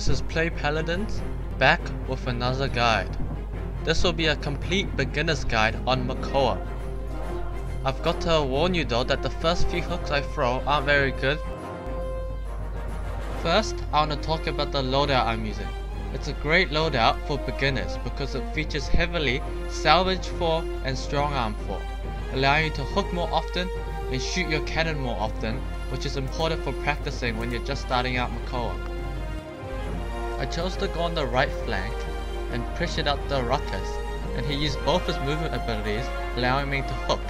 this is Play Paladins, back with another guide. This will be a complete beginner's guide on Makoa. I've got to warn you though that the first few hooks I throw aren't very good. First, I want to talk about the loadout I'm using. It's a great loadout for beginners because it features heavily salvage 4 and strong arm 4, allowing you to hook more often and shoot your cannon more often, which is important for practicing when you're just starting out Makoa. I chose to go on the right flank and push it out the ruckus, and he used both his movement abilities, allowing me to hook.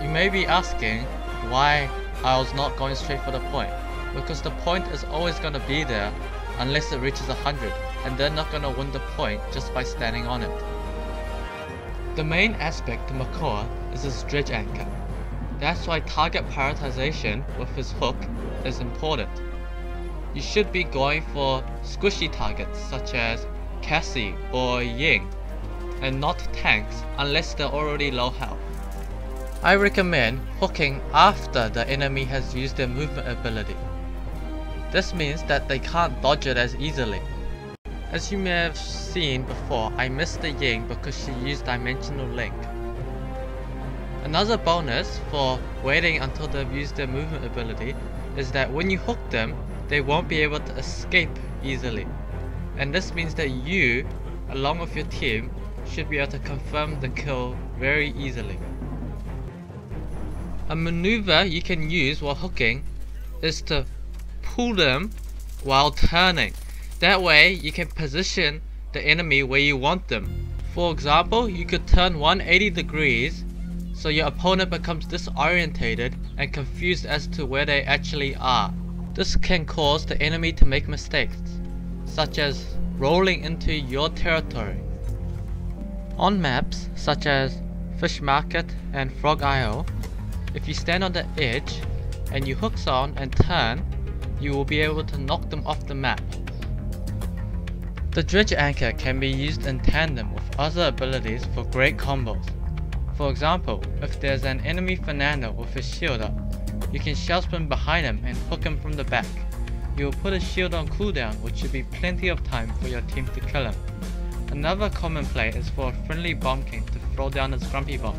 You may be asking why I was not going straight for the point, because the point is always going to be there unless it reaches 100, and they're not going to win the point just by standing on it. The main aspect to Makoa is his dredge anchor. That's why target prioritization with his hook is important. You should be going for squishy targets such as Cassie or Ying, and not tanks unless they're already low health. I recommend hooking after the enemy has used their movement ability. This means that they can't dodge it as easily. As you may have seen before, I missed the Ying because she used Dimensional Link. Another bonus for waiting until they've used their movement ability is that when you hook them, they won't be able to escape easily. And this means that you, along with your team, should be able to confirm the kill very easily. A maneuver you can use while hooking is to pull them while turning. That way you can position the enemy where you want them. For example, you could turn 180 degrees so your opponent becomes disorientated and confused as to where they actually are. This can cause the enemy to make mistakes, such as rolling into your territory. On maps such as Fish Market and Frog Isle, if you stand on the edge and you hook on and turn, you will be able to knock them off the map. The dredge anchor can be used in tandem with other abilities for great combos. For example, if there's an enemy Fernando with his shield up, you can shell spin behind him and hook him from the back. You will put a shield on cooldown which should be plenty of time for your team to kill him. Another common play is for a friendly Bomb King to throw down his Grumpy Bomb.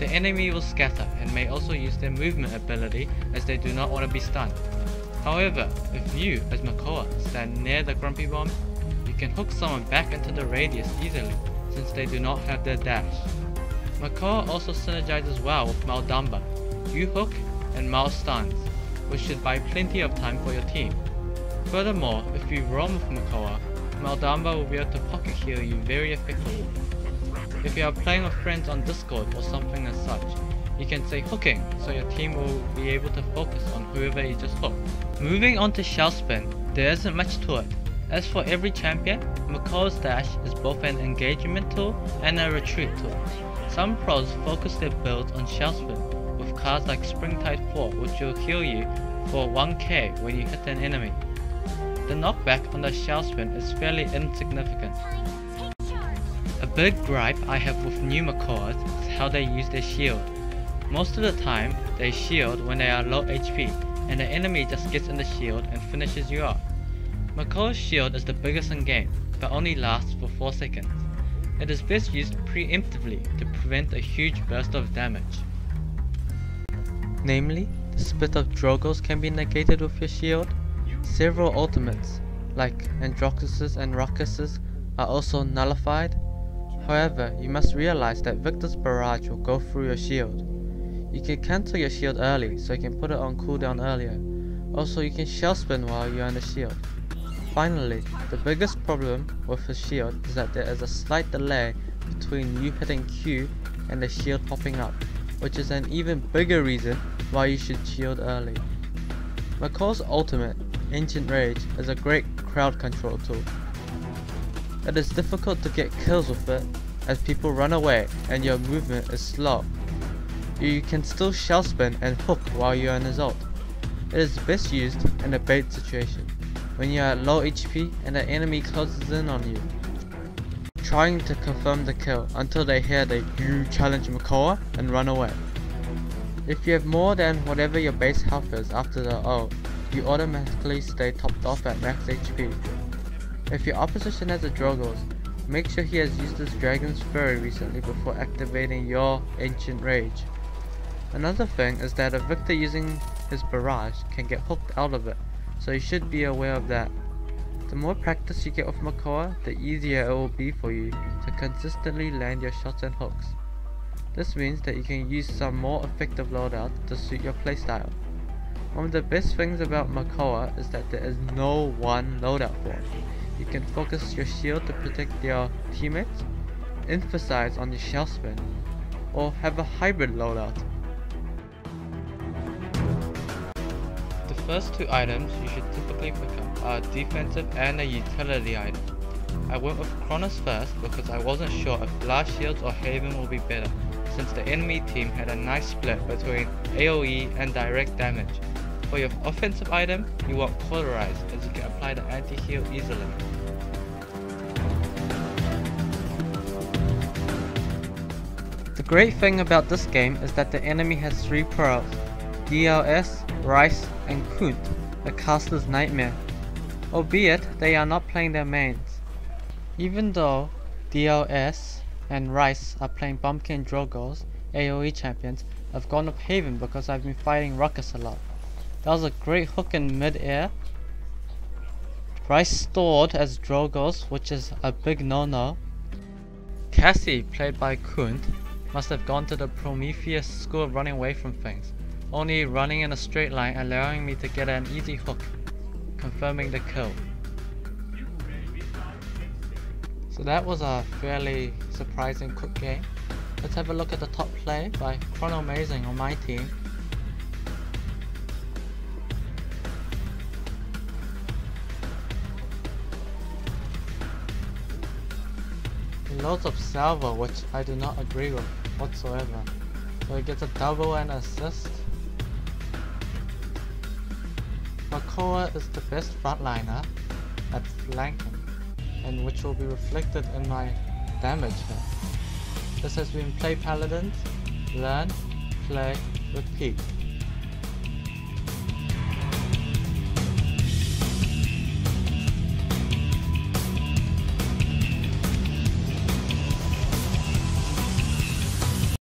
The enemy will scatter and may also use their movement ability as they do not want to be stunned. However, if you, as Makoa, stand near the Grumpy Bomb, you can hook someone back into the radius easily since they do not have their dash. Makoa also synergizes well with Mal'Damba. You hook and mouse stuns, which should buy plenty of time for your team. Furthermore, if you roam with Makoa, Mal'Damba will be able to pocket heal you very effectively. If you are playing with friends on Discord or something as such, you can say hooking so your team will be able to focus on whoever you just hooked. Moving on to Shell Spin, there isn't much to it. As for every champion, Makoa's dash is both an engagement tool and a retreat tool. Some pros focus their builds on Shell Spin, cards like Springtide 4 which will heal you for 1k when you hit an enemy. The knockback on the Shell Spin is fairly insignificant. A big gripe I have with new Makoas is how they use their shield. Most of the time, they shield when they are low HP, and the enemy just gets in the shield and finishes you off. Makoa's shield is the biggest in game, but only lasts for 4 seconds. It is best used preemptively to prevent a huge burst of damage. Namely, the spit of Drogoz can be negated with your shield. Several ultimates, like Androxuses and Ruckuses, are also nullified. However, you must realize that Victor's Barrage will go through your shield. You can cancel your shield early, so you can put it on cooldown earlier. Also, you can shell spin while you're on the shield. Finally, the biggest problem with his shield is that there is a slight delay between you hitting Q and the shield popping up, which is an even bigger reason why you should shield early. Makoa's ultimate, Ancient Rage, is a great crowd control tool. It is difficult to get kills with it, as people run away and your movement is slow. You can still shell spin and hook while you're in his ult. It is best used in a bait situation, when you are at low HP and the enemy closes in on you, trying to confirm the kill until they hear the you challenge Makoa and run away. If you have more than whatever your base health is after the ult, you automatically stay topped off at max HP. If your opposition has a Drogoz, make sure he has used his Dragon's Fury recently before activating your Ancient Rage. Another thing is that a Victor using his Barrage can get hooked out of it, so you should be aware of that. The more practice you get with Makoa, the easier it will be for you to consistently land your shots and hooks. This means that you can use some more effective loadouts to suit your playstyle. One of the best things about Makoa is that there is no one loadout for it. You can focus your shield to protect your teammates, emphasize on your shell spin, or have a hybrid loadout. The first two items you should typically pick up are defensive and a utility item. I went with Chronos first because I wasn't sure if Blast Shields or Haven will be better since the enemy team had a nice split between AoE and direct damage. For your offensive item, you want Cauterize as you can apply the anti-heal easily. The great thing about this game is that the enemy has three pearls, DLS, Rice, and Kunt, the caster's nightmare, albeit they are not playing their mains. Even though DLS and Rice are playing Bumpkin Drogoz, AoE champions, I've gone with Haven because I've been fighting Ruckus a lot. That was a great hook in mid-air. Rice stored as Drogoz, which is a big no-no. Cassie, played by Kunt, must have gone to the Prometheus school of running away from things, only running in a straight line allowing me to get an easy hook, confirming the kill. So that was a fairly surprising quick game. Let's have a look at the top play by Chrono Amazing on my team. Loads of salvo, which I do not agree with whatsoever. So he gets a double and assist. Makoa is the best frontliner at flanking, and which will be reflected in my damage. This has been Play Paladins, Learn, Play, Repeat.